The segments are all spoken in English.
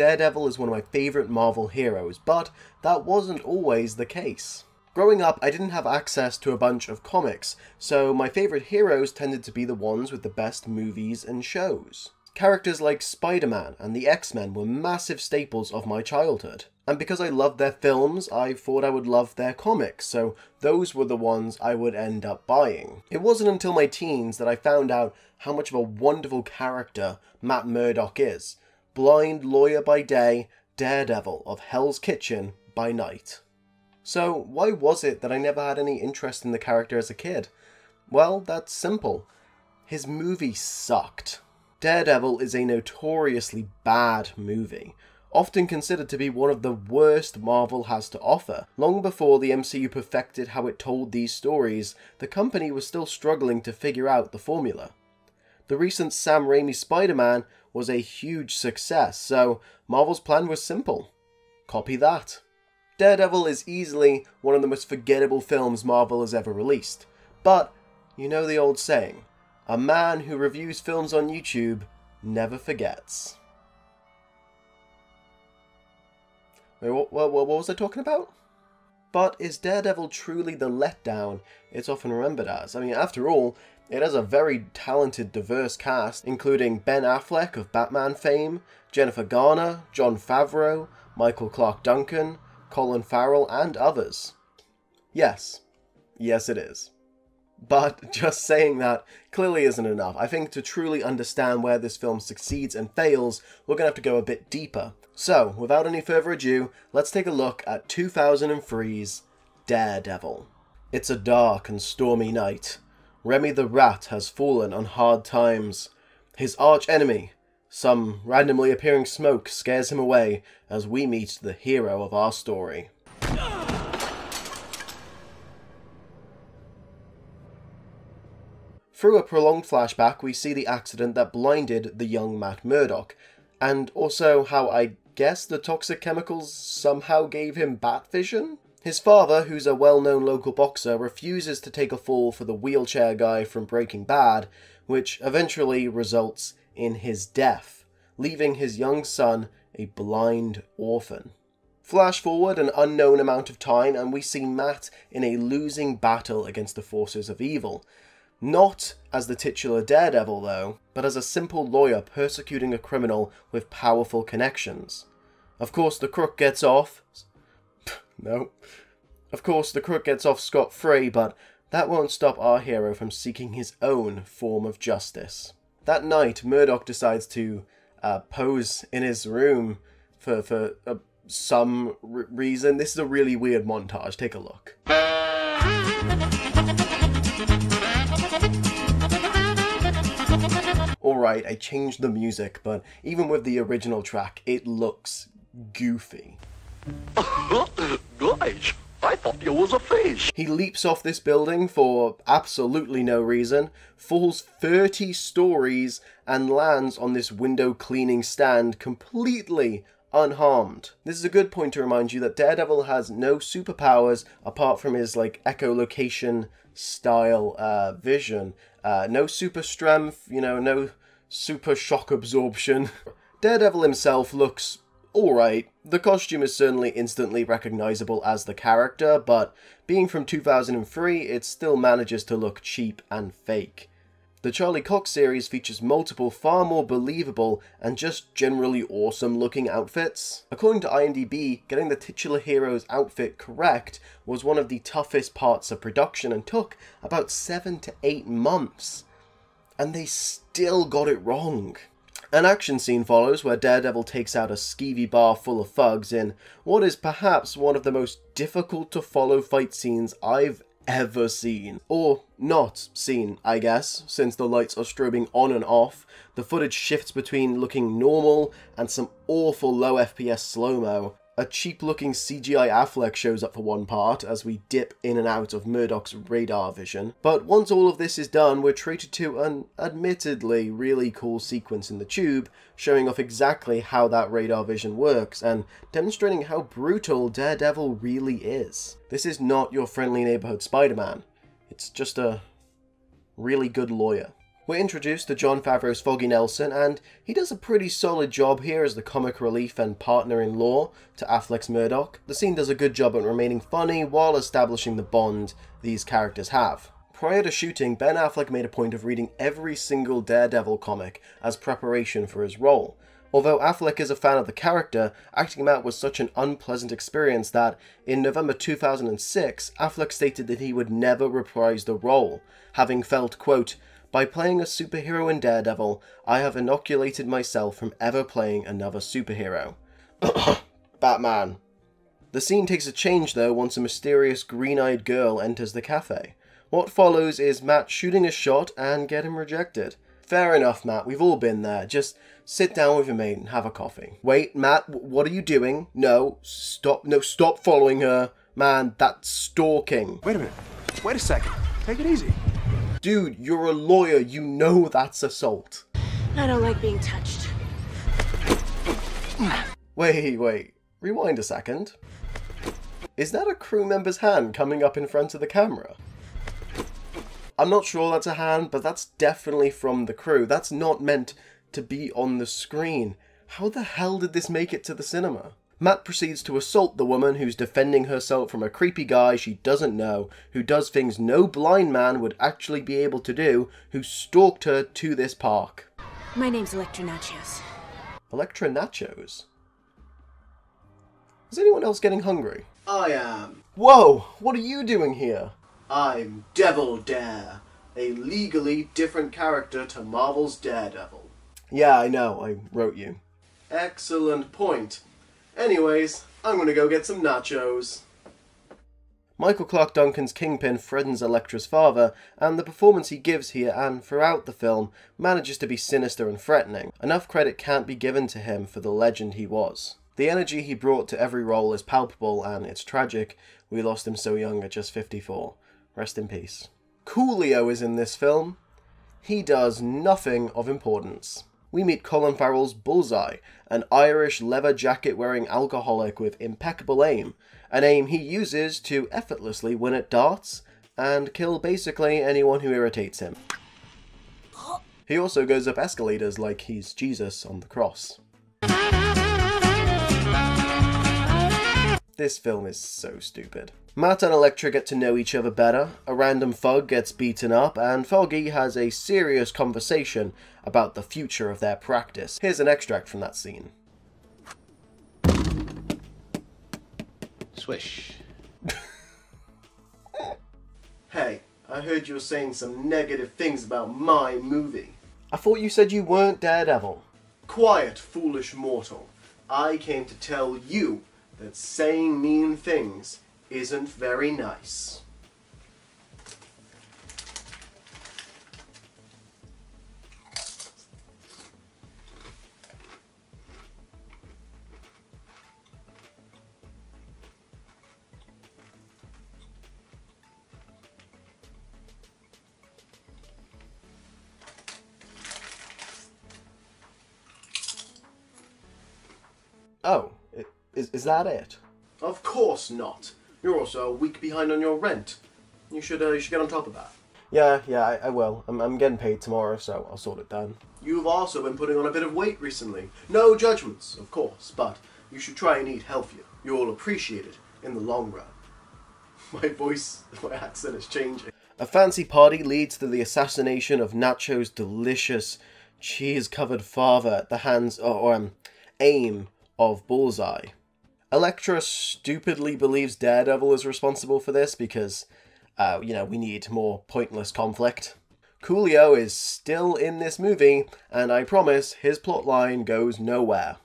Daredevil is one of my favourite Marvel heroes, but that wasn't always the case. Growing up, I didn't have access to a bunch of comics, so my favourite heroes tended to be the ones with the best movies and shows. Characters like Spider-Man and the X-Men were massive staples of my childhood. And because I loved their films, I thought I would love their comics, so those were the ones I would end up buying. It wasn't until my teens that I found out how much of a wonderful character Matt Murdock is. Blind lawyer by day, daredevil of Hell's Kitchen by night. So, why was it that I never had any interest in the character as a kid? Well, that's simple. His movie sucked. Daredevil is a notoriously bad movie, often considered to be one of the worst Marvel has to offer. Long before the MCU perfected how it told these stories, the company was still struggling to figure out the formula. The recent Sam Raimi Spider Man was a huge success, so Marvel's plan was simple copy that. Daredevil is easily one of the most forgettable films Marvel has ever released. But, you know the old saying, a man who reviews films on YouTube never forgets. Wait, what, what, what was I talking about? But is Daredevil truly the letdown it's often remembered as? I mean, after all, it has a very talented, diverse cast, including Ben Affleck of Batman fame, Jennifer Garner, Jon Favreau, Michael Clarke Duncan, Colin Farrell, and others. Yes. Yes, it is. But just saying that clearly isn't enough. I think to truly understand where this film succeeds and fails, we're going to have to go a bit deeper. So, without any further ado, let's take a look at 2003's Daredevil. It's a dark and stormy night. Remy the Rat has fallen on hard times. His arch enemy, some randomly appearing smoke scares him away as we meet the hero of our story. Through a prolonged flashback, we see the accident that blinded the young Matt Murdock, and also how I guess the toxic chemicals somehow gave him bat vision? His father, who's a well known local boxer, refuses to take a fall for the wheelchair guy from Breaking Bad, which eventually results in his death, leaving his young son a blind orphan. Flash forward an unknown amount of time, and we see Matt in a losing battle against the forces of evil. Not as the titular daredevil, though, but as a simple lawyer persecuting a criminal with powerful connections. Of course, the crook gets off. No. Of course, the crook gets off scot free, but that won't stop our hero from seeking his own form of justice. That night, Murdock decides to uh, pose in his room for for uh, some reason. This is a really weird montage. Take a look. Alright, I changed the music, but even with the original track, it looks goofy. Guys, I thought you was a fish. He leaps off this building for absolutely no reason, falls 30 stories, and lands on this window cleaning stand completely unharmed. This is a good point to remind you that Daredevil has no superpowers apart from his like echolocation style uh, vision. Uh, no super strength, you know, no super shock absorption. Daredevil himself looks alright. The costume is certainly instantly recognizable as the character, but being from 2003, it still manages to look cheap and fake. The Charlie Cox series features multiple far more believable and just generally awesome looking outfits. According to IMDb, getting the titular hero's outfit correct was one of the toughest parts of production and took about 7 to 8 months. And they still got it wrong. An action scene follows where Daredevil takes out a skeevy bar full of thugs in what is perhaps one of the most difficult to follow fight scenes I've ever seen. Or not seen, I guess, since the lights are strobing on and off, the footage shifts between looking normal and some awful low FPS slow-mo. A cheap looking CGI Affleck shows up for one part as we dip in and out of Murdock's radar vision. But once all of this is done, we're treated to an admittedly really cool sequence in the tube, showing off exactly how that radar vision works and demonstrating how brutal Daredevil really is. This is not your friendly neighborhood Spider Man, it's just a really good lawyer. We're introduced to Jon Favreau's Foggy Nelson, and he does a pretty solid job here as the comic relief and partner in law to Affleck's Murdock. The scene does a good job at remaining funny while establishing the bond these characters have. Prior to shooting, Ben Affleck made a point of reading every single Daredevil comic as preparation for his role. Although Affleck is a fan of the character, acting him out was such an unpleasant experience that, in November 2006, Affleck stated that he would never reprise the role, having felt, quote, by playing a superhero in Daredevil, I have inoculated myself from ever playing another superhero. Batman. The scene takes a change though once a mysterious green eyed girl enters the cafe. What follows is Matt shooting a shot and getting rejected. Fair enough, Matt, we've all been there. Just sit down with your mate and have a coffee. Wait, Matt, what are you doing? No, stop, no, stop following her. Man, that's stalking. Wait a minute. Wait a second. Take it easy. Dude, you're a lawyer, you know that's assault. I don't like being touched. Wait, wait, rewind a second. Is that a crew member's hand coming up in front of the camera? I'm not sure that's a hand, but that's definitely from the crew. That's not meant to be on the screen. How the hell did this make it to the cinema? Matt proceeds to assault the woman who's defending herself from a creepy guy she doesn't know, who does things no blind man would actually be able to do, who stalked her to this park. My name's Elektra Nachos. Elektra Nachos? Is anyone else getting hungry? I am. Whoa, what are you doing here? I'm Devil Dare, a legally different character to Marvel's Daredevil. Yeah, I know, I wrote you. Excellent point. Anyways, I'm gonna go get some nachos. Michael Clarke Duncan's Kingpin threatens Elektra's father, and the performance he gives here and throughout the film manages to be sinister and threatening. Enough credit can't be given to him for the legend he was. The energy he brought to every role is palpable, and it's tragic we lost him so young at just 54. Rest in peace. Coolio is in this film. He does nothing of importance. We meet Colin Farrell's Bullseye, an Irish leather jacket wearing alcoholic with impeccable aim, an aim he uses to effortlessly win at darts and kill basically anyone who irritates him. He also goes up escalators like he's Jesus on the cross. This film is so stupid. Matt and Elektra get to know each other better, a random thug gets beaten up, and Foggy has a serious conversation about the future of their practice. Here's an extract from that scene. Swish. Hey, I heard you were saying some negative things about my movie. I thought you said you weren't Daredevil. Quiet, foolish mortal. I came to tell you that saying mean things isn't very nice. Oh, is, is that it? Of course not. You're also a week behind on your rent. You should, uh, you should get on top of that. Yeah, yeah, I, I will. I'm, I'm getting paid tomorrow, so I'll sort it then. You've also been putting on a bit of weight recently. No judgments, of course, but you should try and eat healthier. You'll appreciate it in the long run. My voice, my accent is changing. A fancy party leads to the assassination of Nacho's delicious, cheese-covered father at the hands, or um, aim of Bullseye. Elektra stupidly believes Daredevil is responsible for this because, uh, you know, we need more pointless conflict. Coolio is still in this movie, and I promise his plotline goes nowhere.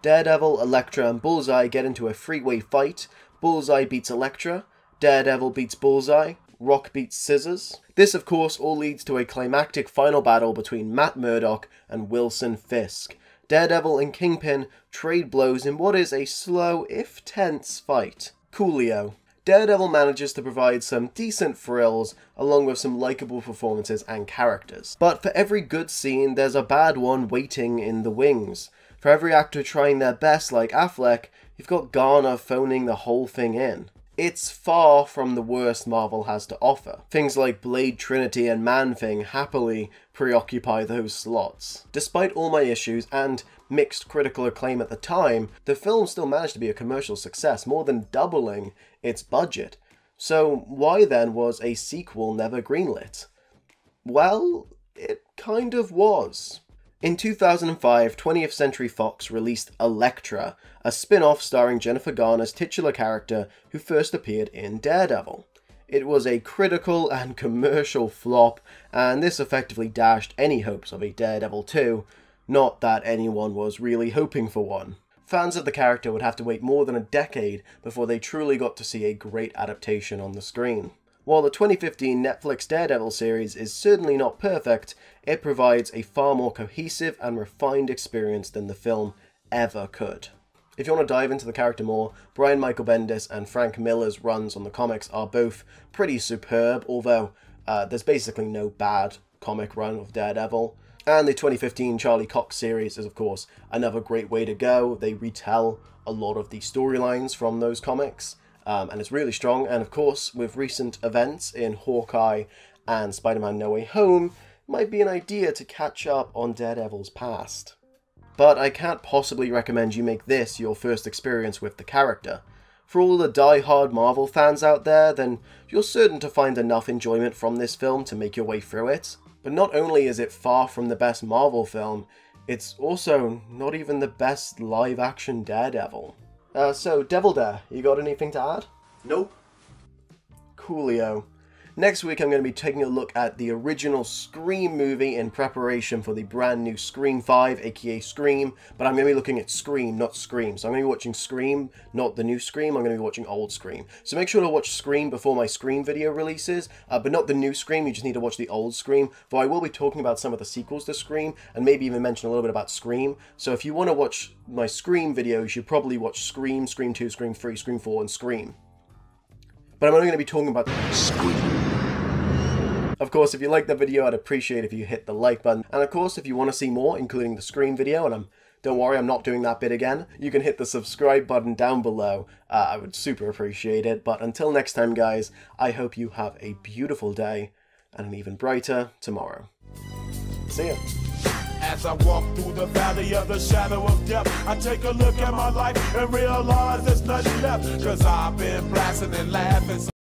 Daredevil, Elektra, and Bullseye get into a freeway fight. Bullseye beats Elektra, Daredevil beats Bullseye, Rock beats Scissors. This, of course, all leads to a climactic final battle between Matt Murdock and Wilson Fisk. Daredevil and Kingpin trade blows in what is a slow, if tense, fight. Coolio. Daredevil manages to provide some decent thrills, along with some likable performances and characters. But for every good scene, there's a bad one waiting in the wings. For every actor trying their best, like Affleck, you've got Garner phoning the whole thing in. It's far from the worst Marvel has to offer. Things like Blade Trinity and Man Thing happily preoccupy those slots. Despite all my issues and mixed critical acclaim at the time, the film still managed to be a commercial success, more than doubling its budget. So why then was a sequel never greenlit? Well, it kind of was. In 2005, 20th Century Fox released Elektra, a spin off starring Jennifer Garner's titular character who first appeared in Daredevil. It was a critical and commercial flop, and this effectively dashed any hopes of a Daredevil 2, not that anyone was really hoping for one. Fans of the character would have to wait more than a decade before they truly got to see a great adaptation on the screen. While the 2015 Netflix Daredevil series is certainly not perfect, it provides a far more cohesive and refined experience than the film ever could. If you want to dive into the character more, Brian Michael Bendis and Frank Miller's runs on the comics are both pretty superb, although uh, there's basically no bad comic run of Daredevil. And the 2015 Charlie Cox series is, of course, another great way to go. They retell a lot of the storylines from those comics um, and it's really strong. And of course, with recent events in Hawkeye and Spider Man No Way Home, might be an idea to catch up on Daredevil's past. But I can't possibly recommend you make this your first experience with the character. For all the die-hard Marvel fans out there, then you're certain to find enough enjoyment from this film to make your way through it. But not only is it far from the best Marvel film, it's also not even the best live-action Daredevil. Uh, so, Devil Dare, you got anything to add? Nope. Coolio. Next week, I'm going to be taking a look at the original Scream movie in preparation for the brand new Scream 5, aka Scream. But I'm going to be looking at Scream, not Scream. So I'm going to be watching Scream, not the new Scream. I'm going to be watching old Scream. So make sure to watch Scream before my Scream video releases, uh, but not the new Scream. You just need to watch the old Scream. Though I will be talking about some of the sequels to Scream and maybe even mention a little bit about Scream. So if you want to watch my Scream video, you should probably watch Scream, Scream 2, Scream 3, Scream 4, and Scream. But I'm only going to be talking about Scream. Of course, if you like the video, I'd appreciate if you hit the like button. And of course, if you want to see more, including the Scream video, and I'm don't worry, I'm not doing that bit again. You can hit the subscribe button down below. Uh, I would super appreciate it. But until next time, guys, I hope you have a beautiful day and an even brighter tomorrow. See ya. As I walk through the valley of the shadow of death, I take a look at my life and realize there's nothing left. Cause I've been blasting and laughing.